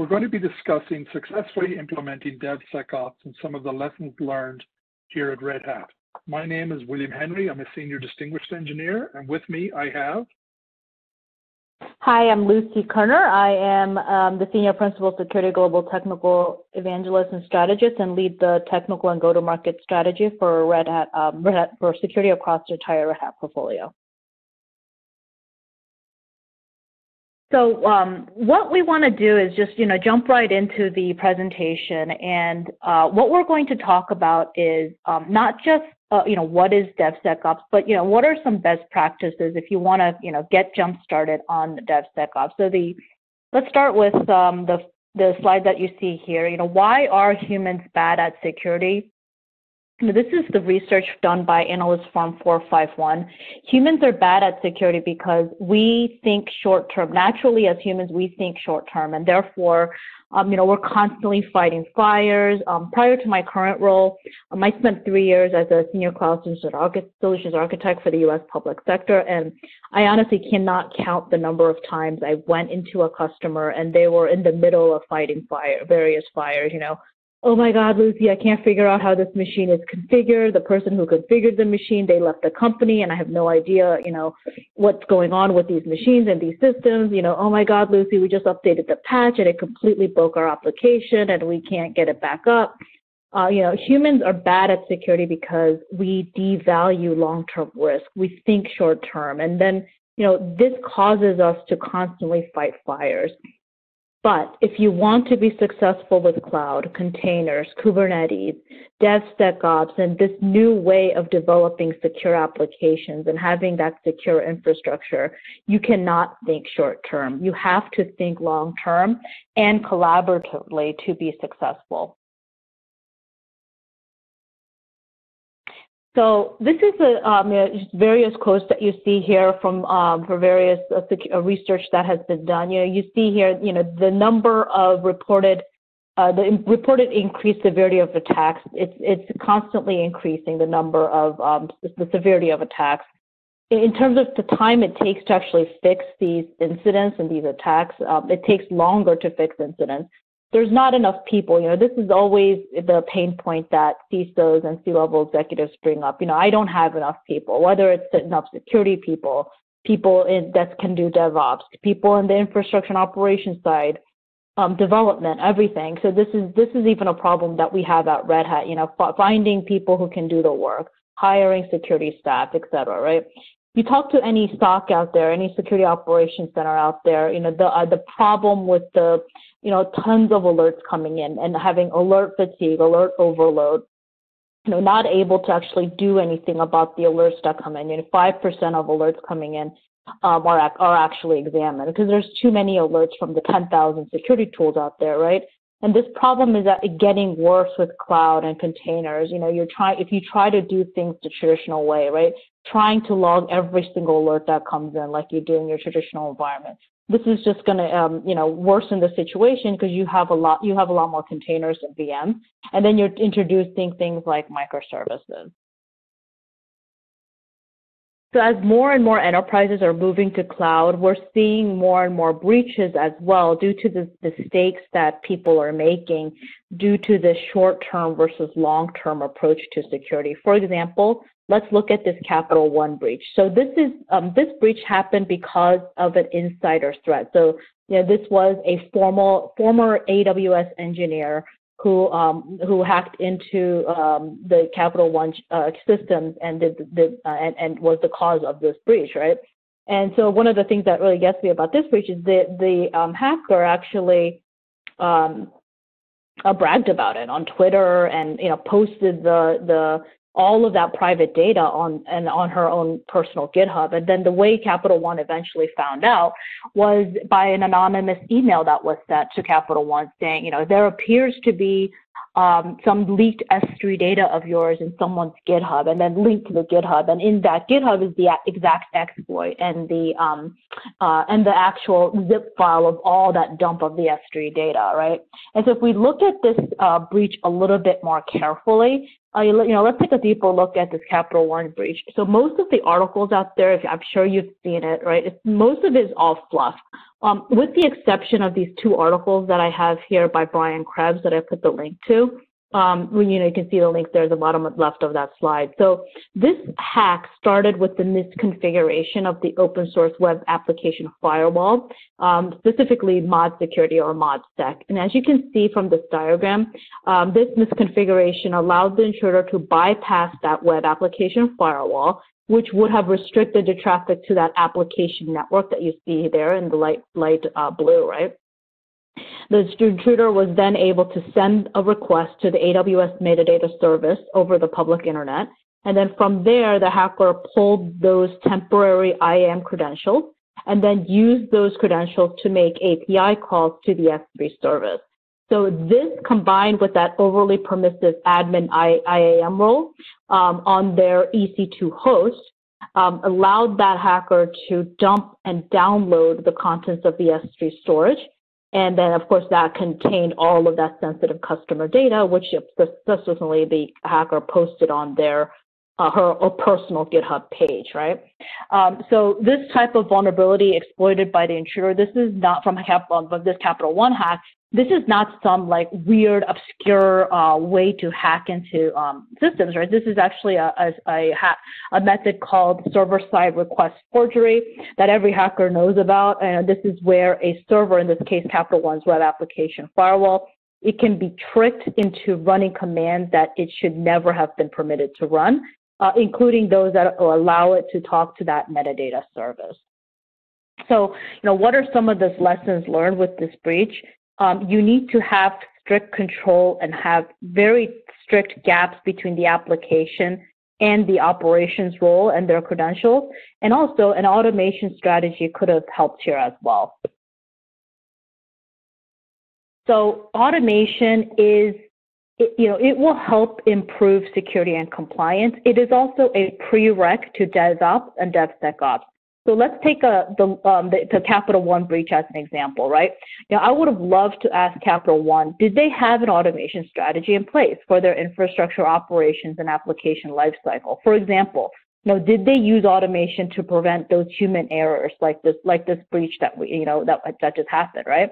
we're going to be discussing successfully implementing DevSecOps and some of the lessons learned here at Red Hat. My name is William Henry. I'm a Senior Distinguished Engineer, and with me I have Hi, I'm Lucy Kerner. I am um, the Senior Principal Security Global Technical Evangelist and Strategist and lead the technical and go-to-market strategy for Red Hat, um, Red Hat for security across the entire Red Hat portfolio. So um, what we want to do is just, you know, jump right into the presentation. And uh, what we're going to talk about is um, not just, uh, you know, what is DevSecOps, but, you know, what are some best practices if you want to, you know, get jump started on DevSecOps. So the, let's start with um, the, the slide that you see here. You know, why are humans bad at security? This is the research done by Analyst Firm 451. Humans are bad at security because we think short term. Naturally, as humans, we think short term, and therefore, um, you know, we're constantly fighting fires. Um, prior to my current role, um, I spent three years as a senior cloud solutions architect for the U.S. public sector, and I honestly cannot count the number of times I went into a customer and they were in the middle of fighting fire, various fires. You know, oh my God, Lucy, I can't figure out how this machine is configured. The person who configured the machine, they left the company and I have no idea, you know, what's going on with these machines and these systems. You know, oh my God, Lucy, we just updated the patch and it completely broke our application and we can't get it back up. Uh, you know, humans are bad at security because we devalue long-term risk. We think short-term. And then, you know, this causes us to constantly fight fires. But if you want to be successful with cloud, containers, Kubernetes, DevSecOps, and this new way of developing secure applications and having that secure infrastructure, you cannot think short term. You have to think long term and collaboratively to be successful. So this is a, um, various quotes that you see here from um, for various uh, uh, research that has been done. You know, you see here, you know, the number of reported, uh, the reported increased severity of attacks. It's it's constantly increasing the number of um, the severity of attacks. In terms of the time it takes to actually fix these incidents and these attacks, um, it takes longer to fix incidents there's not enough people. You know, this is always the pain point that CISOs and C-level executives bring up. You know, I don't have enough people, whether it's enough security people, people in, that can do DevOps, people in the infrastructure and operations side, um, development, everything. So this is this is even a problem that we have at Red Hat. You know, finding people who can do the work, hiring security staff, et cetera, right? You talk to any SOC out there, any security operations center out there, you know, the, uh, the problem with the, you know, tons of alerts coming in and having alert fatigue, alert overload, you know, not able to actually do anything about the alerts that come in. You know, 5% of alerts coming in um, are, are actually examined because there's too many alerts from the 10,000 security tools out there, right? And this problem is that getting worse with cloud and containers. You know, you're trying, if you try to do things the traditional way, right? Trying to log every single alert that comes in like you do in your traditional environment. This is just going to, um, you know, worsen the situation because you have a lot, you have a lot more containers and VMs, and then you're introducing things like microservices. So as more and more enterprises are moving to cloud, we're seeing more and more breaches as well due to the mistakes that people are making due to the short-term versus long-term approach to security. For example, let's look at this Capital One breach. So this is um, this breach happened because of an insider threat. So you know, this was a formal former AWS engineer who um, who hacked into um, the Capital One uh, systems and did, did uh, and, and was the cause of this breach, right? And so one of the things that really gets me about this breach is that the um, hacker actually um, uh, bragged about it on Twitter and you know posted the the all of that private data on and on her own personal GitHub. And then the way Capital One eventually found out was by an anonymous email that was sent to Capital One saying, you know, there appears to be um, some leaked S3 data of yours in someone's GitHub, and then linked to the GitHub. And in that GitHub is the exact exploit and the um, uh, and the actual zip file of all that dump of the S3 data, right? And so if we look at this uh, breach a little bit more carefully, uh, you know, let's take a deeper look at this Capital One breach. So most of the articles out there, I'm sure you've seen it, right? It's, most of it is all fluff. Um, with the exception of these two articles that I have here by Brian Krebs that I put the link to, um, you know, you can see the link there at the bottom left of that slide. So this hack started with the misconfiguration of the open source web application firewall, um, specifically mod security or ModSec. And as you can see from this diagram, um, this misconfiguration allowed the intruder to bypass that web application firewall, which would have restricted the traffic to that application network that you see there in the light, light uh, blue, right? The intruder was then able to send a request to the AWS metadata service over the public internet. And then from there, the hacker pulled those temporary IAM credentials and then used those credentials to make API calls to the S3 service. So this combined with that overly permissive admin IAM role um, on their EC2 host um, allowed that hacker to dump and download the contents of the S3 storage and then, of course, that contained all of that sensitive customer data, which subsequently the hacker posted on their uh, her personal GitHub page, right? Um, so this type of vulnerability exploited by the intruder, this is not from Cap, um, this Capital One hack. This is not some like weird, obscure uh, way to hack into um, systems, right? This is actually a, a, a, a method called server-side request forgery that every hacker knows about. And this is where a server, in this case, Capital One's web application firewall, it can be tricked into running commands that it should never have been permitted to run, uh, including those that allow it to talk to that metadata service. So, you know, what are some of the lessons learned with this breach? Um, you need to have strict control and have very strict gaps between the application and the operations role and their credentials. And also an automation strategy could have helped here as well. So automation is, you know, it will help improve security and compliance. It is also a prereq to DevOps and DevSecOps. So let's take a, the, um, the, the, Capital One breach as an example, right? Now, I would have loved to ask Capital One, did they have an automation strategy in place for their infrastructure operations and application lifecycle? For example, you know, did they use automation to prevent those human errors like this, like this breach that we, you know, that, that just happened, right?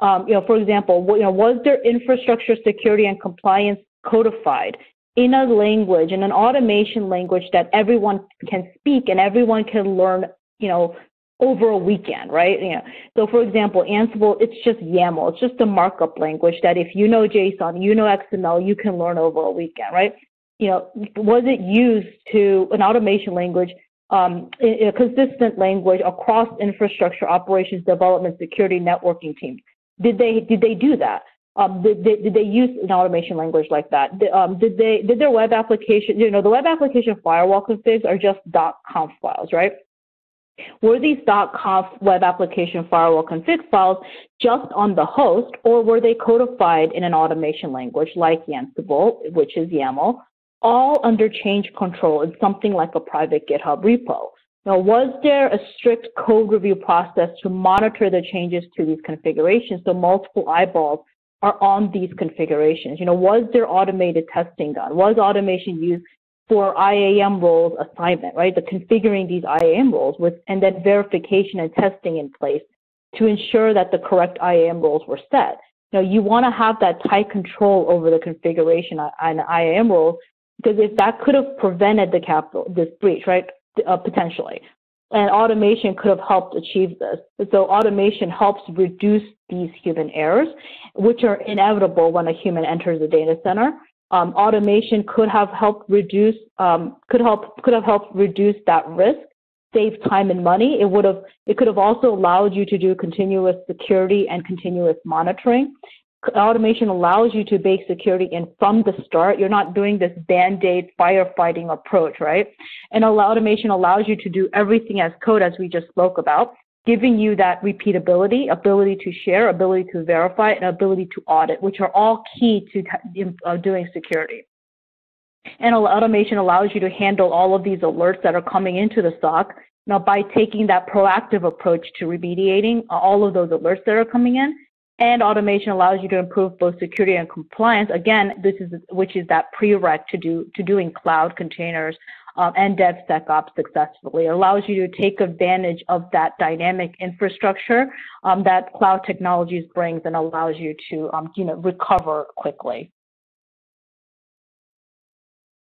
Um, you know, for example, you know, was their infrastructure security and compliance codified in a language, in an automation language that everyone can speak and everyone can learn, you know, over a weekend, right? You know, so for example, Ansible, it's just YAML. It's just a markup language that if you know JSON, you know XML, you can learn over a weekend, right? You know, was it used to an automation language, um, a consistent language across infrastructure, operations, development, security, networking teams? Did they did they do that? Um, did, did, did, they use an automation language like that? Did, um, did they did their web application, you know, the web application firewall configs are just dot .conf files, right? Were these .conf web application firewall config files just on the host, or were they codified in an automation language like Ansible, which is YAML, all under change control in something like a private GitHub repo? Now, was there a strict code review process to monitor the changes to these configurations so multiple eyeballs are on these configurations. You know, was there automated testing done? Was automation used for IAM roles assignment, right? The configuring these IAM roles with, and then verification and testing in place to ensure that the correct IAM roles were set. You know, you want to have that tight control over the configuration on IAM roles because if that could have prevented the capital, this breach, right? Uh, potentially. And automation could have helped achieve this. So automation helps reduce these human errors, which are inevitable when a human enters a data center. Um, automation could have helped reduce, um, could help, could have helped reduce that risk, save time and money. It would have, it could have also allowed you to do continuous security and continuous monitoring automation allows you to bake security in from the start. You're not doing this band-aid firefighting approach, right? And automation allows you to do everything as code as we just spoke about, giving you that repeatability, ability to share, ability to verify, and ability to audit, which are all key to uh, doing security. And automation allows you to handle all of these alerts that are coming into the SOC. Now, by taking that proactive approach to remediating all of those alerts that are coming in, and automation allows you to improve both security and compliance. Again, this is which is that prereq to do to doing cloud containers um, and DevSecOps successfully. It allows you to take advantage of that dynamic infrastructure um, that cloud technologies brings and allows you to um, you know recover quickly.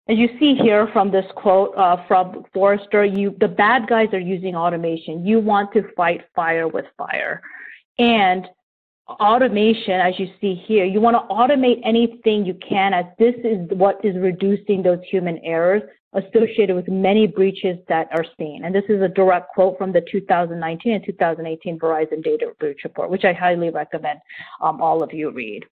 As you see here from this quote uh, from Forrester, you, the bad guys are using automation. You want to fight fire with fire. And automation, as you see here, you want to automate anything you can as this is what is reducing those human errors associated with many breaches that are seen. And this is a direct quote from the 2019 and 2018 Verizon Data Breach Report, which I highly recommend um, all of you read.